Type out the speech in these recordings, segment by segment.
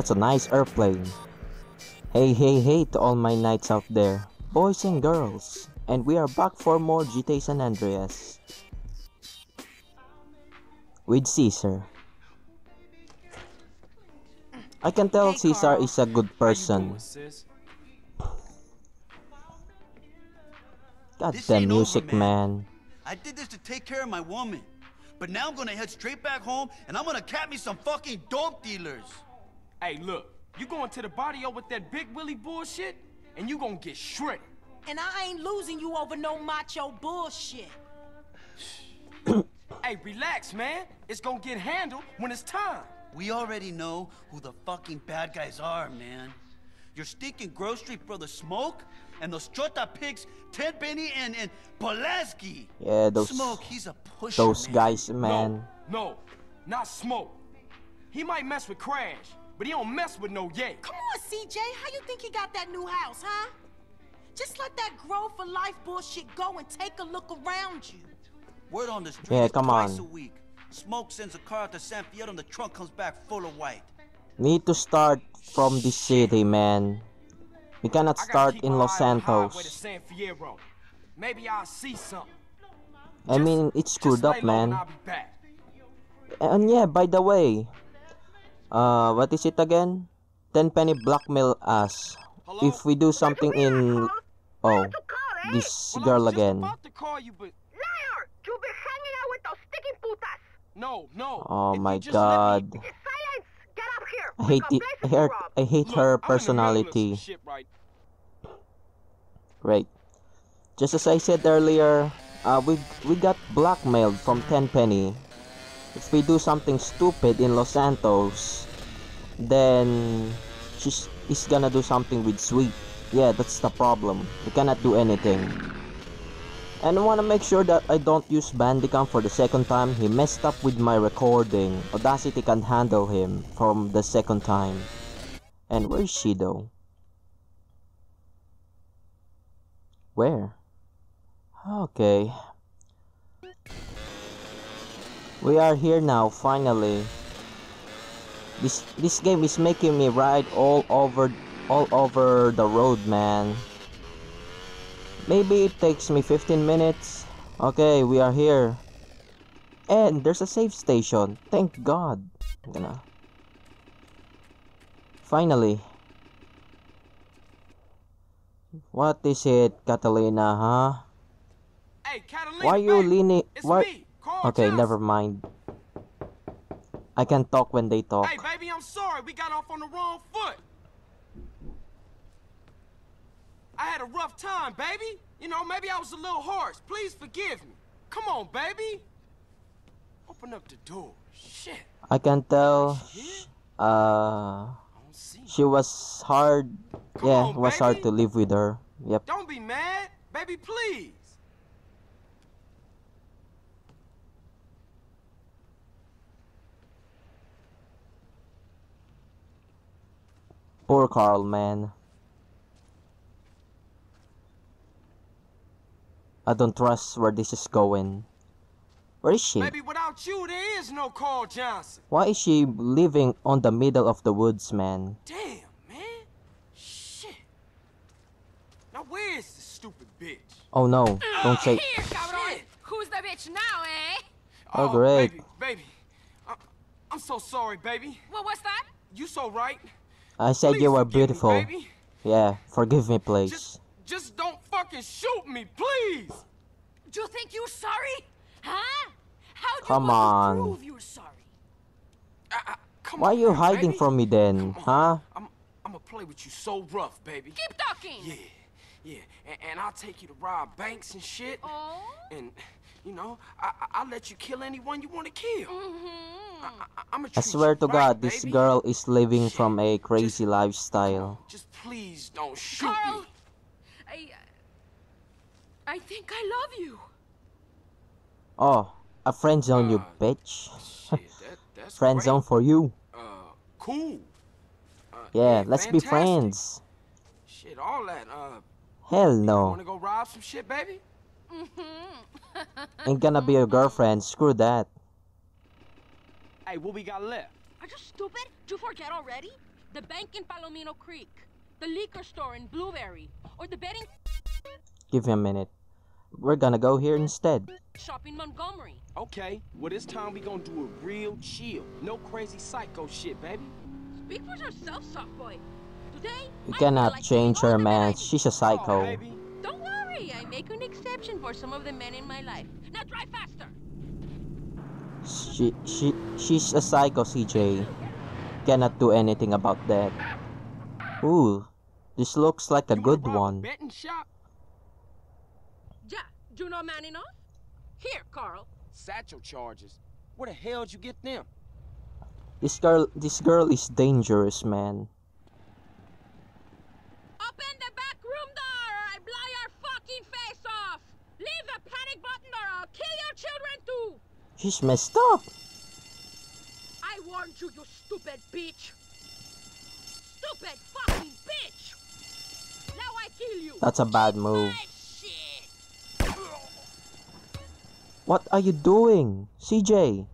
That's a nice airplane. Hey, hey, hey to all my knights out there, boys and girls, and we are back for more GTA San Andreas. With Cesar. I can tell Hey, Cesar Carl. is a good person. doing, sis? God This damn ain't over, music, man. man. I did this to take care of my woman. But now I'm gonna head straight back home and I'm gonna cap me some fucking dope dealers. Hey, look, you going to the barrio with that big Willie bullshit, and you gonna get shredded. And I ain't losing you over no macho bullshit. Hey, relax, man. It's gonna get handled when it's time. We already know who the fucking bad guys are, man. Your stinking grocery brother Smoke and those Chota pigs, Tenpenny and, and Pulaski. Yeah, those Smoke, he's a pusher, those man. guys, man. No, no, not Smoke. He might mess with Crash, but he don't mess with no Ye. Come on, CJ. How you think he got that new house, huh? Just let that grow for life bullshit go and take a look around you. Word on the street Yeah, come twice on. a week. Smoke sends a car to San Fierro and the trunk comes back full of white. Need to start from the city, man. We cannot start in Los eye on the highway to Santos. San Maybe I'll see something. I mean, it's screwed up, man. I'll be back. And yeah, by the way, uh, what is it again? Tenpenny blackmail us Hello? if we do something in. Oh, this Well, girl again. about to call you, but Liar! You've been hanging out with those sticky putas! no, no. Oh my just me- god. Silence! Get up here! I hate got the, places I hate, rob. I hate Look, her I'm in the middle of some personality. shit right Right. Just as I said earlier, uh, we we got blackmailed from Tenpenny. If we do something stupid in Los Santos, then she's gonna do something with Sweet. Yeah, that's the problem. We cannot do anything. And I wanna make sure that I don't use Bandicam for the second time. He messed up with my recording. Audacity can handle him from the second time. And where is she though? Where? Okay. We are here now, finally. This this game is making me ride all over all over the road, man. Maybe it takes me 15 minutes. Okay, we are here. And there's a safe station. Thank God. I'm gonna Finally. What is it, Catalina, huh? Hey, Catalina, Why are you leaning? Why? me, Okay, Johnson. never mind. I can talk when they talk. Hey, baby, I'm sorry. We got off on the wrong foot. I had a rough time, baby. You know, maybe I was a little harsh. Please forgive me. Come on, baby. Open up the door. Shit. I can tell. Uh, I don't see. she was hard. Come yeah, on, it was hard to live with her. Yep. Don't be mad. Baby, please. Poor Carl, man. I don't trust where this is going. Where is she? Maybe without you, there is no Carl Johnson. Why is she living on the middle of the woods, man? Damn, man. Shit. Now where is this stupid bitch? Oh no, don't say. Here, cabrón. Shit. Who's the bitch now, eh? Oh, great. Baby, baby. I, I'm so sorry, baby. What was that? You so right. I said Please you were forgive me, beautiful. Yeah, forgive me, please. Just, just don't fucking shoot me, please. Do you think you're sorry? Huh? How do Come you on. to prove you're sorry? I, I, come Why on, you hiding baby. from me then, huh? I'm, I'm gonna play with you so rough, baby. Keep talking. Yeah, yeah, and, and I'll take you to rob banks and shit. Oh. And, you know, I, I, I'll let you kill anyone you want to kill. Mm-hmm. I, I, I'm swear to God, this girl is living from a crazy lifestyle. Just please don't shoot Carl, me. I. I think I love you. Oh, a friend zone, you Uh, bitch. Shit, that, Friend great. zone for you. Uh, cool. Uh, Yeah, let's be friends. Shit, all that. Uh, Hell you no. wanna go rob some shit, baby? Mm-hmm. Ain't gonna be your girlfriend. Screw that. Hey, what we got left? Are you stupid? Did you forget already? the bank in Palomino Creek, the liquor store in Blueberry, or the betting Give me a minute. We're gonna go here instead. shop in Montgomery. Okay, well this time we gonna do a real chill. No crazy psycho shit, baby. Speak for yourself, soft boy. Today, You I cannot feel like change doing her, man. She's a Aw, psycho. baby. Don't I make an exception for some of the men in my life. Now drive faster. She, she, she's a psycho, CJ. Cannot do anything about that. Ooh, this looks like a You good one. betting shop? Yeah, do you know man enough? Here, Carl. Satchel charges. Where the hell'd you get them? This girl, this girl is dangerous, man. Open the back room door or I blow your fucking face off! Leave the panic button or I'll kill your children too! She's messed up. I warned you, you stupid bitch! Stupid fucking bitch! Now I kill you! That's a bad move. What are you doing, CJ?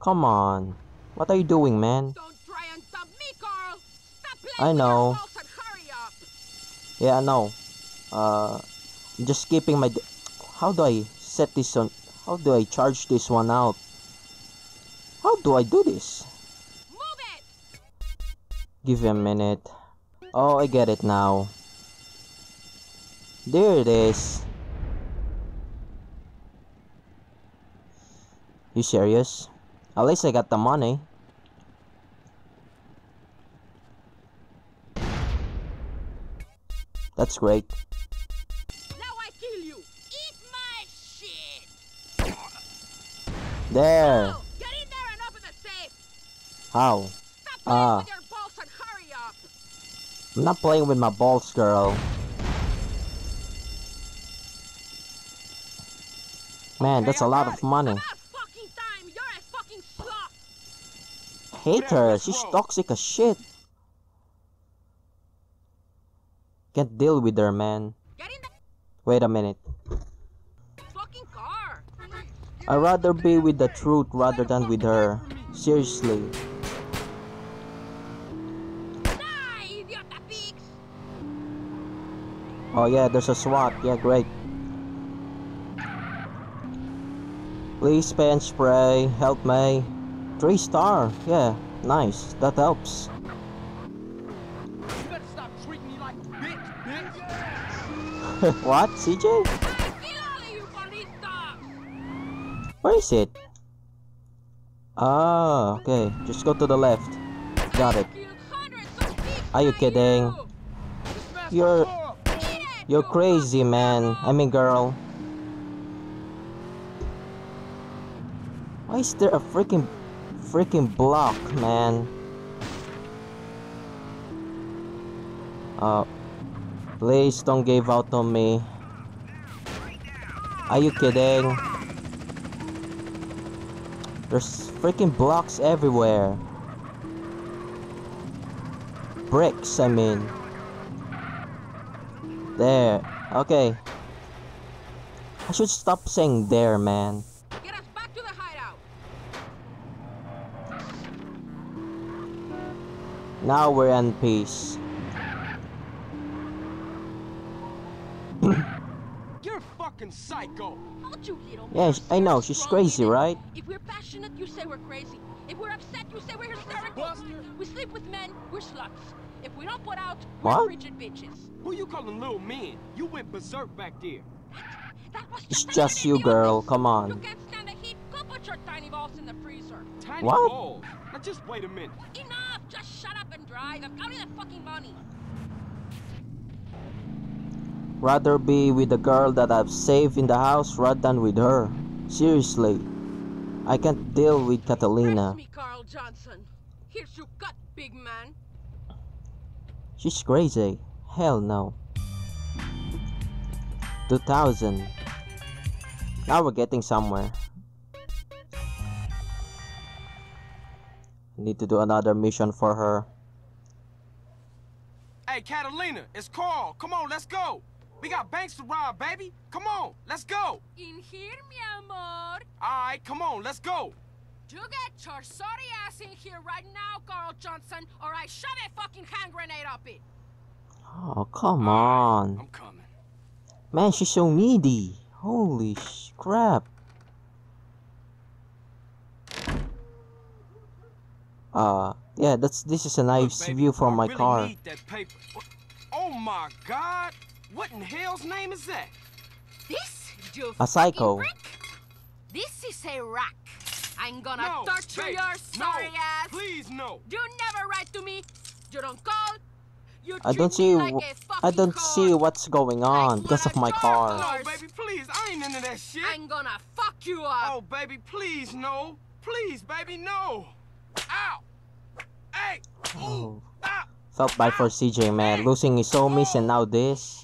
Come on. What are you doing, man? Don't try and stop me, Carl! Stop playing I know. and hurry up! Yeah, I know. Uh, I'm just keeping my. How do I set this on? How do I charge this one out? How do I do this? Move it! Give me a minute. Oh, I get it now. There it is. You serious? At least I got the money. That's great. There. Oh, get in there and open the safe! How? Stop playing Ah. with your balls and hurry up! I'm not playing with my balls, girl. Man, that's a lot of money. About fucking time! You're a fucking! Hate her. She's roll. toxic as shit. Can't deal with her, man. Get in the Wait a minute. I'd rather be with the truth rather than with her. Seriously. Die, idiota pigs! Oh yeah, there's a SWAT. Yeah, great. Please pen spray. Help me. Three star. Yeah, nice. That helps. You better stop treating me like bitch, bitch. what, CJ? Where is it? Ah, okay. Just go to the left. Got it. Are you kidding? You're- You're crazy, man. I mean, girl. Why is there a freaking, freaking block, man? Uh, please don't give out on me. Are you kidding? There's freaking blocks everywhere. Bricks, I mean. There. Okay. I should stop saying there, man. Get us back to the hideout! Now we're in peace. You're fucking psycho. Hold you, little Yeah, sh- I know, she's crazy, right? If we're passionate, you say we're crazy. If we're upset, you say we're hysterical. Buster. We sleep with men, we're sluts. If we don't put out, What? we're frigid bitches. Who you calling little men? You went berserk back there. That was It's just, just you, idiot. girl. Come on. You on. can't stand the heat. Go put your tiny balls in the freezer. Tiny What? balls. Now just wait a minute. Enough! Just shut up and drive. I'm counting the fucking money. Rather be with the girl that I've saved in the house rather than with her. Seriously. I can't deal with Catalina. Press me, Carl Johnson. Here's your cut, big man. She's crazy. Hell no. 2000. Now we're getting somewhere. Need to do another mission for her. Hey, Catalina, it's Carl. Come on, let's go. We got banks to rob, baby. Come on, let's go. In here, mi amor. All right, come on, let's go. You get your sorry ass in here right now, Carl Johnson, or I shove a fucking hand grenade up it. Oh, come on. I'm coming. Man, she's so needy. Holy sh- crap. Uh, yeah, that's this is a nice Look, baby, view from I my really car. Need that paper. Oh my God! What in hell's name is that? This, you A psycho. fucking prick? This is a rack. I'm gonna no, torture baby, your sorry no, ass. Please no. You never write to me. You don't call. You I don't see like wh- a I fucking don't whore. see what's going on because of my car. No, baby, please. I ain't into that shit. I'm gonna fuck you up. Oh, baby, please no. Please, baby, no. Ow! Hey! Ooh! Oh. Ah! Felt bad for CJ man, losing his homies and now this.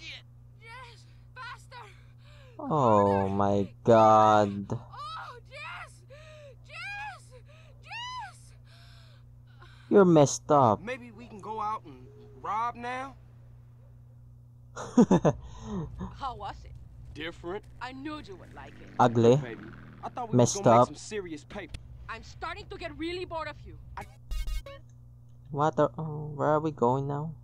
Yes, faster. Oh my god. Oh, yes, yes, yes. You're messed up. Maybe we can go out and rob now? How was it? Different. I knew you would like it. Ugly. Baby. I thought we Messed up. make some serious paper. I'm starting to get really bored of you. What are, oh, where are we going now?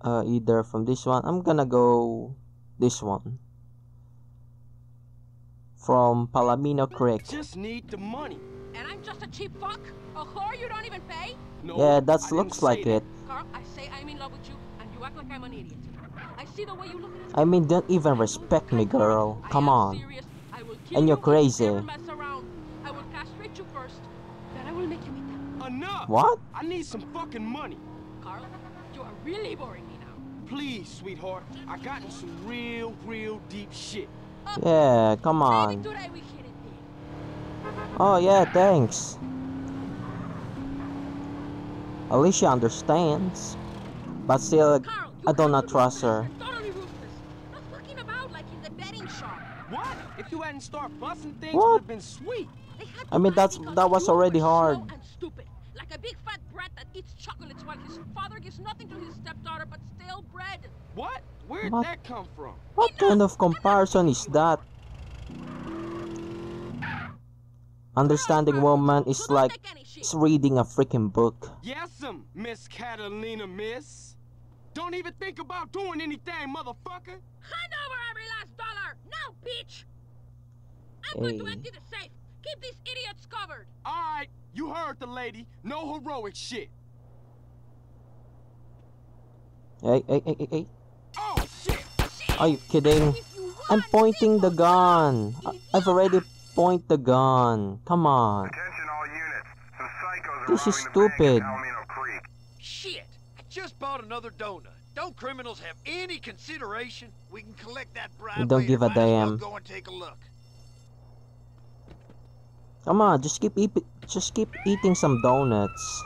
Uh, either from this one. I'm gonna go this one. From Palomino Creek. Just need the money. And I'm just a cheap fuck? A whore you don't even pay? No, Yeah, that didn't looks like that. it. Carl, I say I'm in love with you, and you act like I'm an idiot. I see the way you look at. I mean, don't even respect me, girl. Come on. serious. I will And you're you if you crazy. mess around. I will castrate you first. Then I will make you eat them. Enough. What? I need some fucking money. Carl, you are really boring me now. Please, sweetheart. I got in some real, real deep shit. Yeah, come on. today we hit it big. Oh yeah, thanks. Alicia understands. But still, Carl, I do not absolute trust her. bastard, Totally ruthless. Not fucking about like in the betting shop. What? If you hadn't started busting things, What? would have been sweet. I mean, that's- that was already hard. stupid. Like a big fat brat that eats chocolates while his father gives nothing to his stepdaughter but stale bread. What? Where'd What? that come from? What kind of comparison is that? Understanding woman is like take any shit. is reading a freaking book. Yes'm, Miss Catalina, miss. Don't even think about doing anything, motherfucker. Hand over every last dollar! Now, bitch! I'm going to empty the safe. Keep these idiots covered. All right, you heard the lady. No heroic shit. Hey, hey, hey, hey, hey. Oh, shit. Are you kidding? I'm pointing the gun. I- I've already point the gun. Come on. Attention all units. Some psychos are This is robbing the bank stupid. at Palomino Creek. Shit! I just bought another donut. Don't criminals have any consideration? We can collect that bribe We don't give a Might as well damn. Go and take a look. Come on, just keep eat just keep eating some donuts.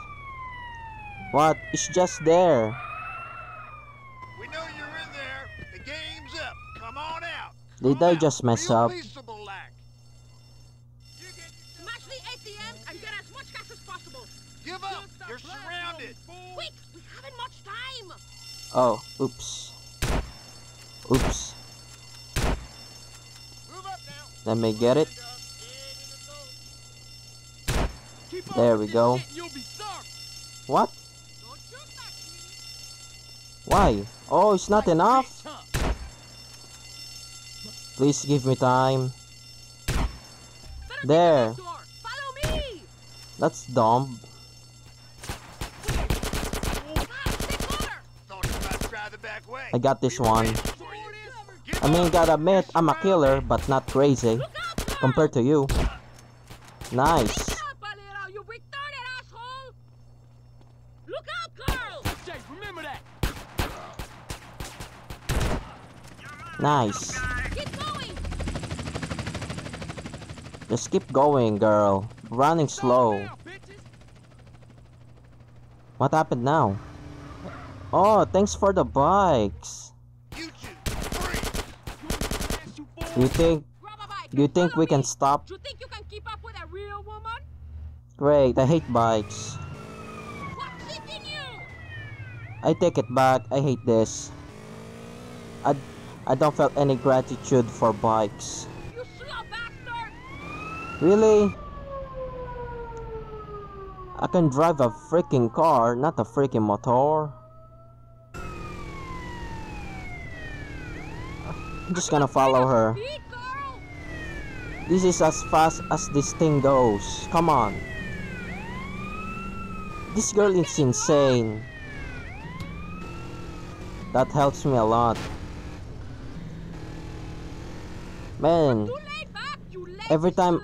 What? It's just there. We know you're in there. The game's up. Come on out. Did Come I just mess up? peaceable like. Smash the ATM and get as much cash as possible. Give up. You're surrounded. Quick, we haven't much time. Oh, oops. Oops. Move up. Let me get it. There we go. shit and You'll be sorry. What? Don't shoot back, please. Why? Oh, it's not enough? Please give me time. There. That's dumb. I got this one. I mean, gotta admit, I'm a killer, but not crazy. Compared to you. Nice. Get up, Valero, you retarded asshole. Look out, Carl. Jay, remember that. Nice. Keep going. Just keep going, girl. Running slow. What happened now? Oh, thanks for the bikes. You two, freeze. Ass you Do you fools. think Grab a bike. do you think we can stop? You think you can keep up with a real woman? Great, I hate bikes. What's hitting you? I take it back. I hate this. I I don't feel any gratitude for bikes. Really? I can drive a freaking car, not a freaking motor. I'm just gonna follow her. This is as fast as this thing goes. Come on. This girl is insane. That helps me a lot. Man, Every time-!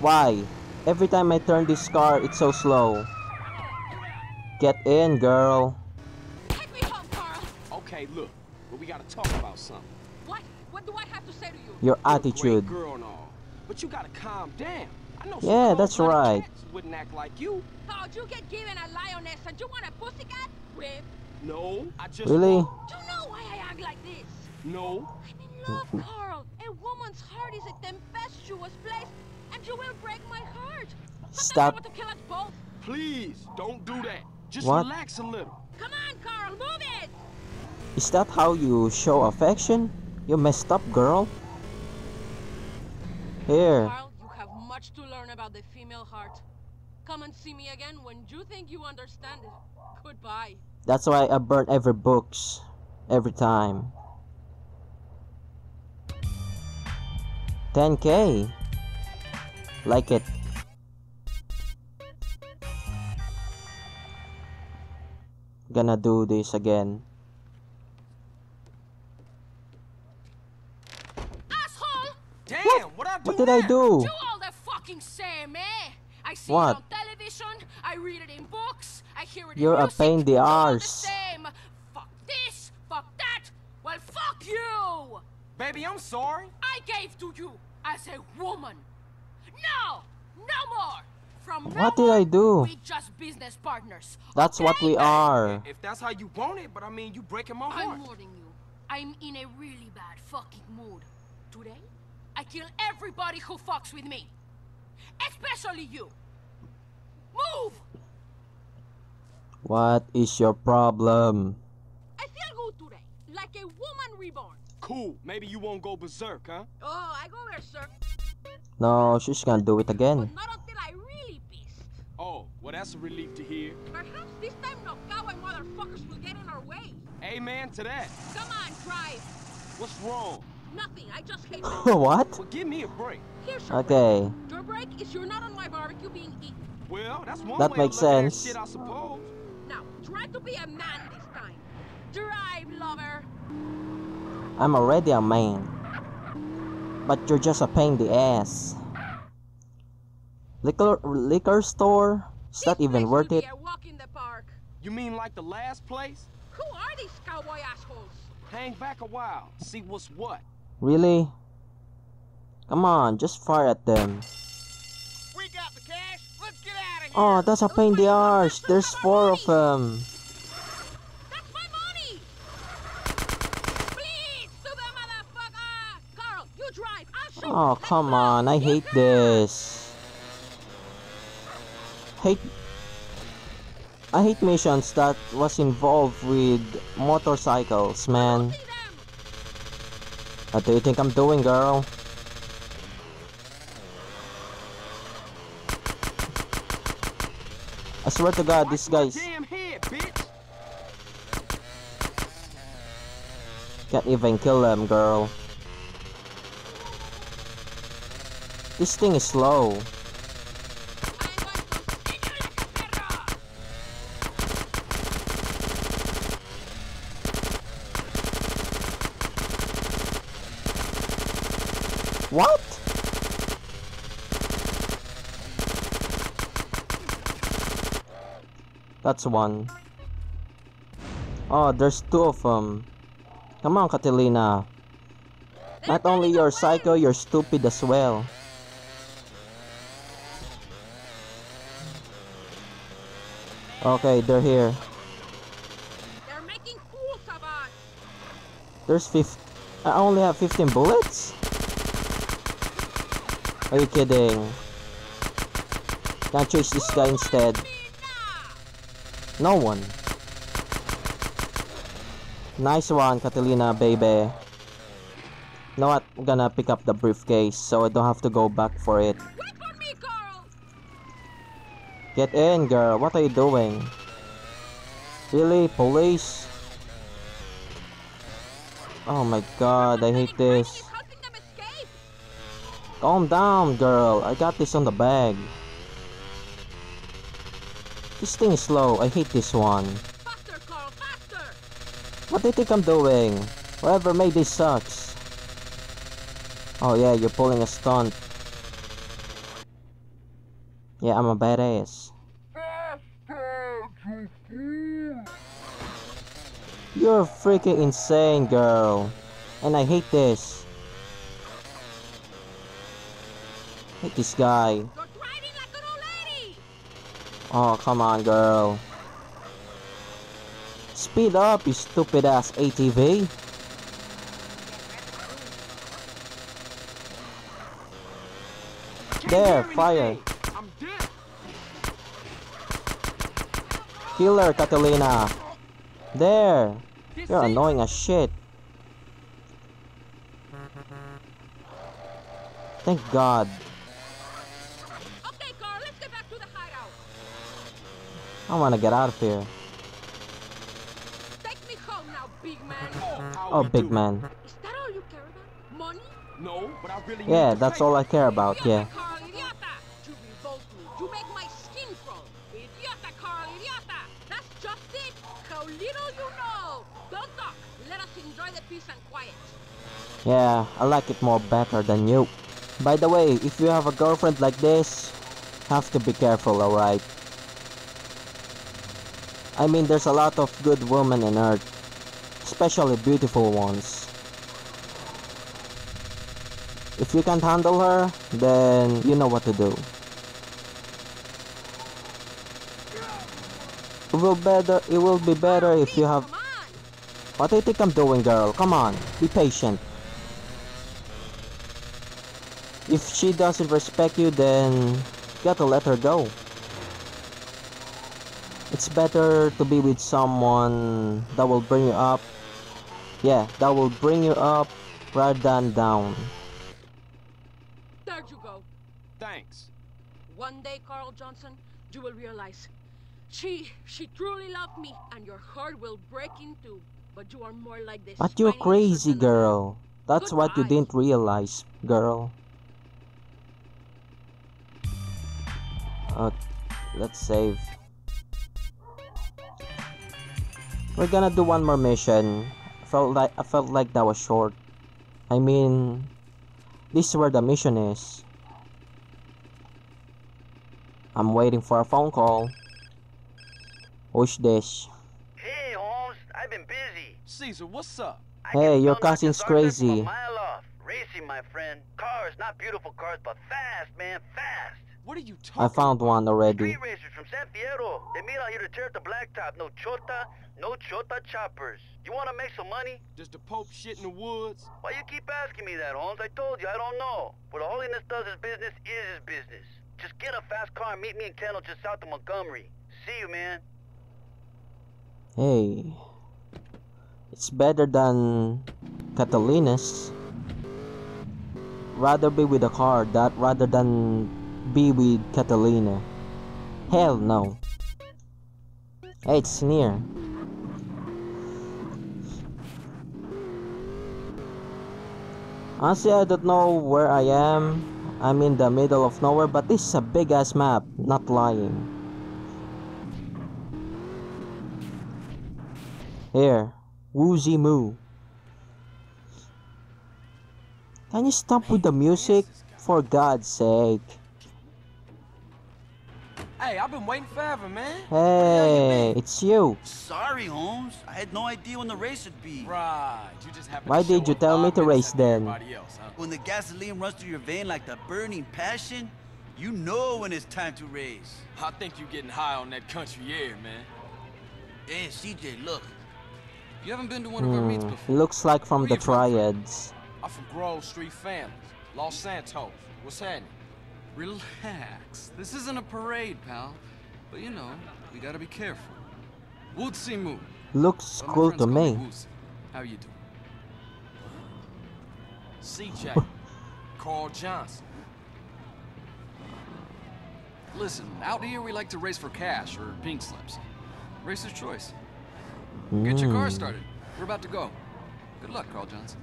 Why? Every time I turn this car, it's so slow. Get in, girl. Take me home, Carl! Okay, look, but we gotta talk about something. What? What do I have to say to you? Your You're a attitude. great girl and all, but you gotta calm down. I know Yeah, that's right. cats wouldn't act like you. Thought you get given a lioness and you want a pussycat? Whip. No, I just Really? want- You know why I act like this? No, I'm in love, Carl. A woman's heart is a tempestuous place, and you will break my heart. Sometimes I Stop. want to kill us both. please don't do that. Just What? relax a little. Come on, Carl, move it! Is that how you show affection? You messed up, girl. Here. Carl, you have much to learn about the female heart. Come and see me again when you think you understand it. Goodbye. That's why I burn every books. Every time. 10k. Like it. Gonna do this again. Asshole! Damn, what, I What did I now? do? All the fucking same, eh? I see What? it on television, I read it in books, I hear it You're in a pain in the all arse. same. Fuck this, fuck that. Well, fuck you! Baby, I'm sorry. I gave to you as a woman. No, no more. From What did I do? We just business partners. That's what we are. If that's how you want it, but I mean, you breaking my heart. I'm warning you. I'm in a really bad fucking mood. Today, I kill everybody who fucks with me. Especially you. Move! What is your problem? I feel good today. Like a woman reborn. Cool. Maybe you won't go berserk, huh? Oh, I go there, sir. No, she's gonna do it again. But not until I really pissed. Oh, well, that's a relief to hear. Perhaps this time no cowboy motherfuckers will get in our way. Amen to that. Come on, drive. What's wrong? Nothing. I just hate what? Well, give me a break. Here's your Okay. break. Your break is you're not on my barbecue being eaten. Well, that's one That way makes of looking at sense. shit, I suppose. Now, try to be a man this time. Drive, lover. I'm already a man. But you're just a pain in the ass. Liquor liquor store? Is that even worth it? Be a walk in the park. You mean like the last place? Who are these cowboy assholes? Hang back a while, see what's what. Really? Come on, just fire at them. We got the cash. Let's get out of oh, here. Oh, that's a pain in the arse. There's four of them. That's my money! Please, stupid motherfucker! Carl, you drive. I'll shoot. Oh, come on. I hate this. Hate I hate missions that was involved with motorcycles, man. What do you think I'm doing, girl? I swear to God, these guys Damn head, bitch. can't even kill them, girl. This thing is slow. What? That's one. Oh, there's two of them. Come on, Catalina. Not only you're psycho, you're stupid as well. Okay, they're here. They're making fools of us. There's 15. I only have 15 bullets? Are you kidding? Can I chase this guy instead? No one. Nice one, Catalina, baby. You know what? I'm gonna pick up the briefcase so I don't have to go back for it. Wait for me, Carl! Get in, girl. What are you doing? Really? Police? Oh my god, I hate this. Calm down, girl. I got this on the bag. This thing is slow. I hate this one. Faster, Carl, faster! What do you think I'm doing? Whoever made this sucks. Oh yeah, you're pulling a stunt. Yeah, I'm a badass. You're freaking insane, girl. And I hate this. Hate this guy. Oh, come on, girl. Speed up, you stupid ass ATV. There, fire. anything. I'm dead. Kill her, Catalina. There. You're annoying as shit. Thank God. Okay, Carl, let's get back to the hideout. I wanna get out of here. Take me home now, big man. How Oh, big doing? man. Is that all you care about? Money? No, but I really Yeah, need that's all I care about, yeah. Peace and quiet. Yeah, I like it more better than you. By the way, if you have a girlfriend like this, have to be careful, alright? I mean, there's a lot of good women in Earth, especially beautiful ones. If you can't handle her, then you know what to do. It will better. It will be better if you have. Come on. What do you think I'm doing, girl? Come on, be patient. If she doesn't respect you, then you gotta let her go. It's better to be with someone that will bring you up. Yeah, that will bring you up rather than down. There you go. Thanks. One day, Carl Johnson, you will realize she she truly loved me, and your heart will break in two. But you are more like this. But you're crazy, lizard than a girl. That's what you didn't realize, girl. Uh, let's save. We're gonna do one more mission. Felt like I felt like that was short. I mean, this is where the mission is. I'm waiting for a phone call. Who's this? Hey, Holmes, I've been busy. Cesar, what's up? Hey, your smell cousin's crazy. Mile off. Racing, my friend. Cars, not beautiful cars, but fast, man, fast. What are you talking I found one already. Street racers from San Fierro. They meet out here to tear up the blacktop. No chota, no chota choppers. You want to make some money? Does the Pope shit in the woods? Why you keep asking me that, Holmes? I told you, I don't know. What Holiness does his business is his business. Just get a fast car and meet me in Kendall just south of Montgomery. See you, man. Hey, it's better than Catalina's. Rather be with a car that rather than be with Catalina. Hell no. Hey, it's near. Honestly, I don't know where I am. I'm in the middle of nowhere, but this is a big ass map, not lying. Here, Wu Zi Mu. Can you stop with the music? For God's sake. Hey, I've been waiting forever, man. Hey, it's you. Sorry, Holmes. I had no idea when the race would be. Right, you just happened Why to did you tell me to race then? else, huh? When the gasoline runs through your vein like the burning passion, you know when it's time to race. I think you're getting high on that country air, man. Hey, CJ, look. You haven't been to one of our meets Hmm, before. looks like from Where the from? Triads. I'm from Grove Street Families, Los Santos. What's happening? Relax. This isn't a parade, pal. But you know, we gotta be careful. Wu Zi Mu. Looks my cool to call me. How you doing? CJ. Carl Johnson. Listen, out here we like to race for cash or pink slips. Racer's choice. Hmm. Get your car started. We're about to go. Good luck, Carl Johnson.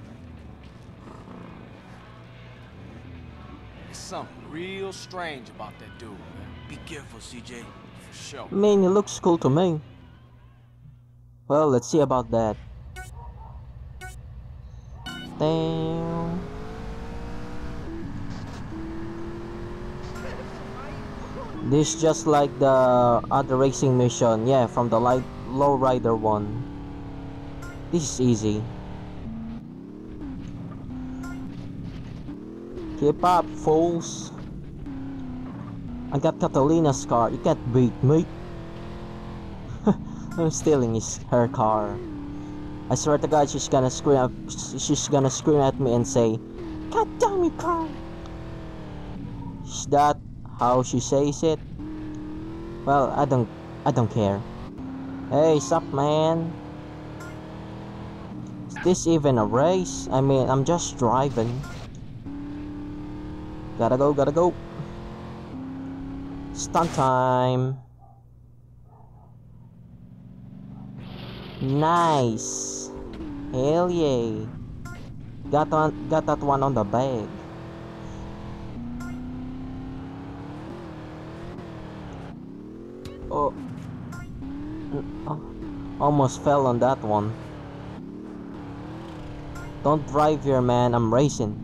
There's something real strange about that dude, man. Be careful, CJ. For sure. I mean, it looks cool to me. Well, let's see about that. Damn. This just like the other racing mission, yeah, from the light low rider one. This is easy. Keep up, fools. I got Catalina's car. You can't beat me. I'm stealing his her car. I swear to God, she's gonna scream. She's gonna scream at me and say, "God damn it, car!" Is that how she says it? Well, I don't. I don't care. Hey, sup, man? Is this even a race? I mean, I'm just driving. Gotta go. Gotta go. Stunt time. Nice. Hell yeah. Got on got that one on the bag. Almost fell on that one. Don't drive here, man. I'm racing.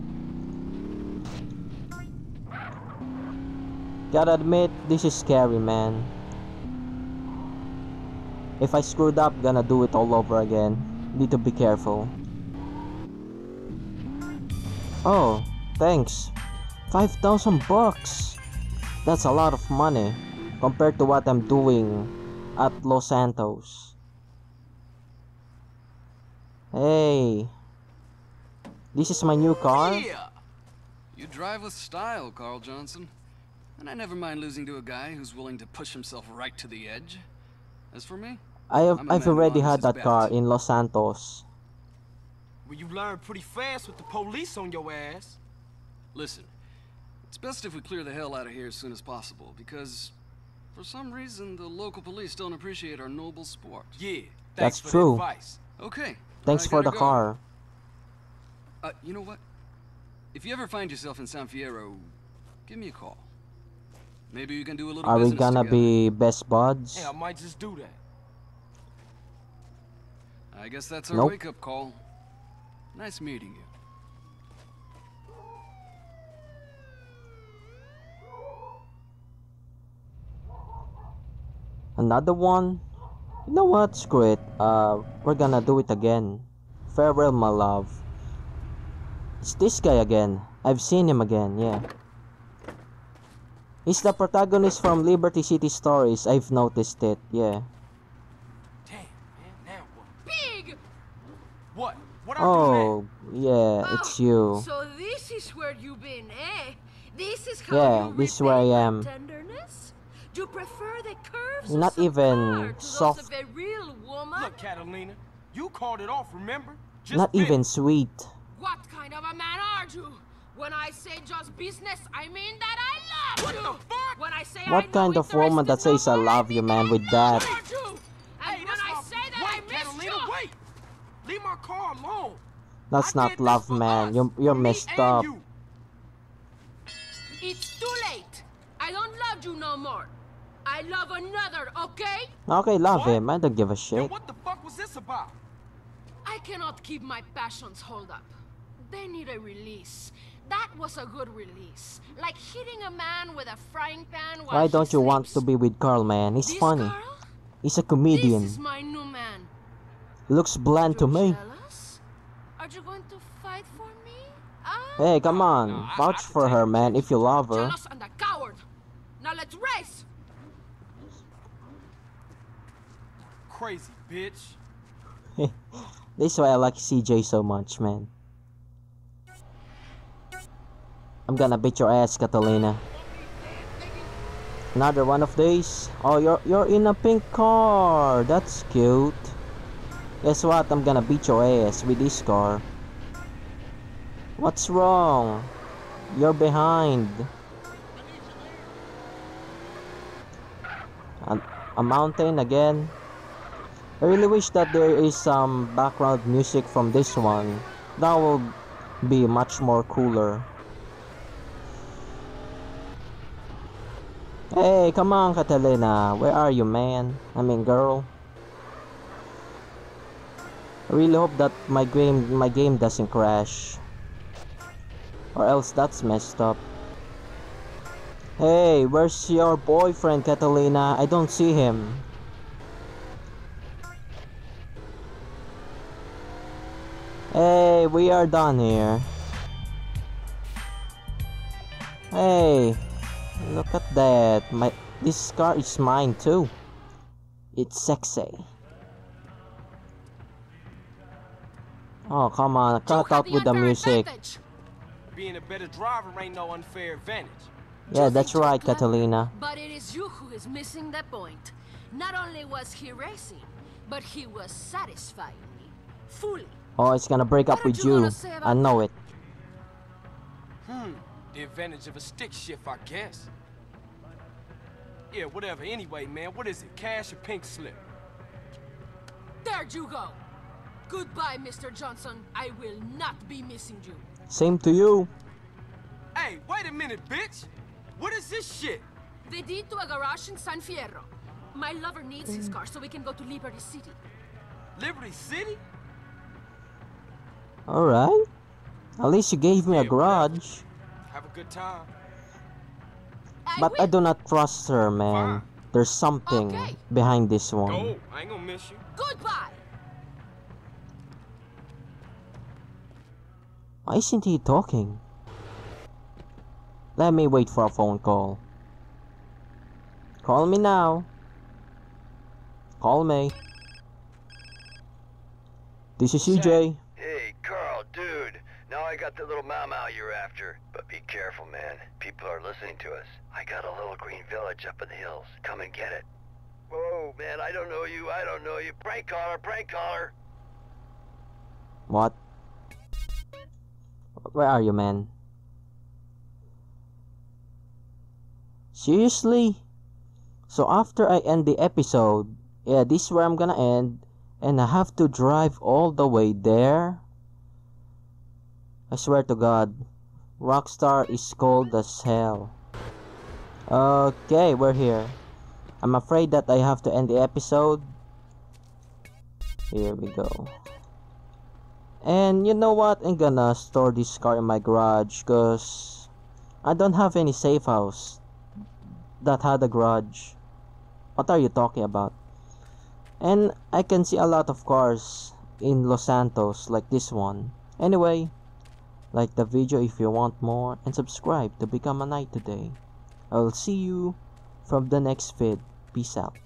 Gotta admit, this is scary, man. If I screwed up, gonna do it all over again. Need to be careful. Oh, thanks. 5,000 bucks. That's a lot of money compared to what I'm doing at Los Santos. Hey. This is my new car. Yeah! You drive with style, Carl Johnson. And I never mind losing to a guy who's willing to push himself right to the edge. As for me, I have I'm a I've already had his that car in Los Santos. Well, you learn pretty fast with the police on your ass. listen. It's best if we clear the hell out of here as soon as possible, because for some reason the local police don't appreciate our noble sport. Yeah, That's for true. the advice. Okay. Thanks for the go. car. Uh, you know what? If you ever find yourself in San Fierro, give me a call. Maybe we can do a little Are we gonna together. be best buds? Hey, I might just do that. I guess that's our Nope. wake-up call. Nice meeting you. Another one? You know what? Screw it. Uh, we're gonna do it again. Farewell, my love. It's this guy again. I've seen him again, yeah. He's the protagonist from Liberty City Stories. I've noticed it, yeah. Damn, man, now what? Pig! What? What I do Oh, yeah, it's you. So this is where you've been, eh? This is how Yeah, you this is where I am. my am. Tenderness? You prefer the curves not of even soft. of a real woman? Look, Catalina, you called it off, remember? Just Not finish. even sweet. What kind of a man are you? When I say just business, I mean that I love what you. When I say I What no kind of woman that says I love you, man, with that? I do. And Hey, when that's I say that wait, I miss Catalina, you. wait! Leave my car alone. That's I not love, man. You're, you're messed up. you. It's too late. I don't love you no more. I love another, okay? Okay, love What? him. I don't give a Then shit. what the fuck was this about? I cannot keep my passions hold up. They need a release. That was a good release. Like hitting a man with a frying pan while Why don't you want to be with Carl, man? He's This funny. Carl? He's a This comedian. is my new man. Looks bland to me. jealous? Are you going to fight for me? Ah, Hey, come on. Vouch I for her, man, if you love her. jealous and a coward. Now let's race. Crazy bitch. This is why I like CJ so much, man. I'm gonna beat your ass, Catalina. Another one of these. Oh, you're you're in a pink car. That's cute. Guess what? I'm gonna beat your ass with this car. What's wrong? You're behind. A, a mountain again. I really wish that there is some background music from this one. That will be much more cooler. Hey, come on, Catalina. Where are you, man? I mean, girl. I really hope that my game my game doesn't crash. Or else that's messed up. Hey, where's your boyfriend, Catalina? I don't see him. Hey, we are done here. Hey, look at that. My this car is mine too. It's sexy. Oh, come on. Cut out with the music. Being a better driver ain't no unfair advantage. Yeah, that's right, Catalina. But it is you who is missing the point. Not only was he racing, but he was satisfying me. Fully. Oh, it's gonna break up with you. I know it. Hmm. The advantage of a stick shift, I guess. Yeah, whatever. Anyway, man, what is it? Cash or pink slip? There you go. Goodbye, Mr. Johnson. I will not be missing you. Same to you. Hey, wait a minute, bitch! What is this shit? The deed to a garage in San Fierro. My lover needs his car so we can go to Liberty City. Liberty City? Alright. At least you gave me a grudge. Have a good time. But I do not trust her, man. There's something Okay. behind this one. Go. I ain't gonna miss you. Goodbye. Why isn't he talking? Let me wait for a phone call. Call me now. Call me. This is CJ. I got the little mau you're after. But be careful, man. People are listening to us. I got a little green village up in the hills. Come and get it. Whoa, man, I don't know you. I don't know you. Prank caller, prank caller. What? Where are you, man? Seriously? So after I end the episode, yeah, this is where I'm gonna end, and I have to drive all the way there? I swear to God, Rockstar is cold as hell. Okay, we're here. I'm afraid that I have to end the episode. Here we go. And you know what? I'm gonna store this car in my garage because I don't have any safe house that had a garage. What are you talking about? And I can see a lot of cars in Los Santos like this one. Anyway, like the video if you want more and subscribe to become a knight today. I will see you from the next vid. Peace out.